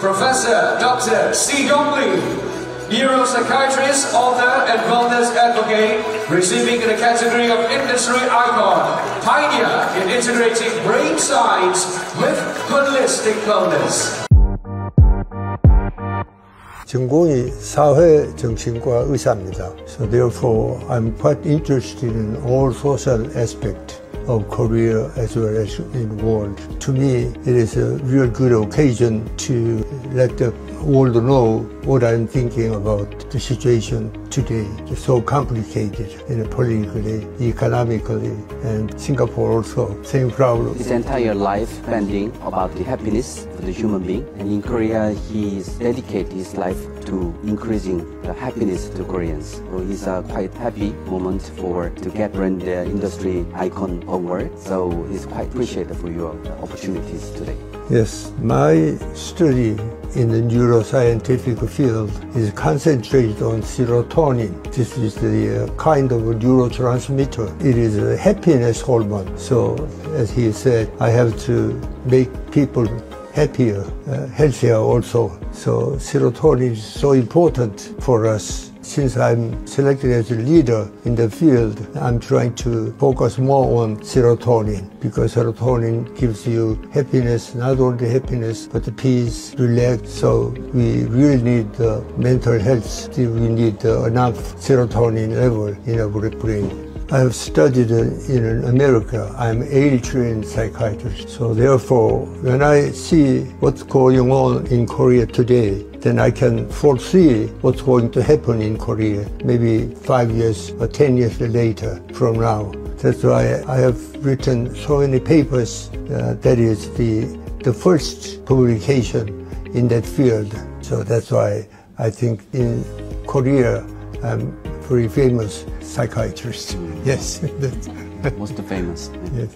Professor Dr. Si Gong Lee, neuropsychiatrist, author, and wellness advocate, receiving the category of industry icon, pioneer in integrating brain science with holistic wellness. 전공이 사회 정신과 의사입니다. So therefore, I'm quite interested in all social aspects of Korea as well as in the world. To me, it is a real good occasion to let the world know what I'm thinking about the situation today. It's so complicated, you know, politically, economically, and Singapore also, same problem. His entire life spending about the happiness of the human being. And in Korea, he's dedicated his life to increasing the happiness to Koreans. So it's a quite happy moment for to get brand the industry icon So it's quite appreciated for your opportunities today. Yes, my study in the neuroscientific field is concentrated on serotonin. This is the uh, kind of neurotransmitter. It is a happiness hormone. So, as he said, I have to make people happier, uh, healthier also. So, serotonin is so important for us since I'm selected as a leader in the field, I'm trying to focus more on serotonin because serotonin gives you happiness, not only happiness, but the peace, relax. So we really need uh, mental health. We need uh, enough serotonin level in our brain. I have studied in America. I'm a trained psychiatrist. So therefore, when I see what's going on in Korea today, then I can foresee what's going to happen in Korea maybe five years or ten years later from now. That's why I have written so many papers. Uh, that is the, the first publication in that field. So that's why I think in Korea, I'm very famous psychiatrist. Mm. Yes. Most famous. yes.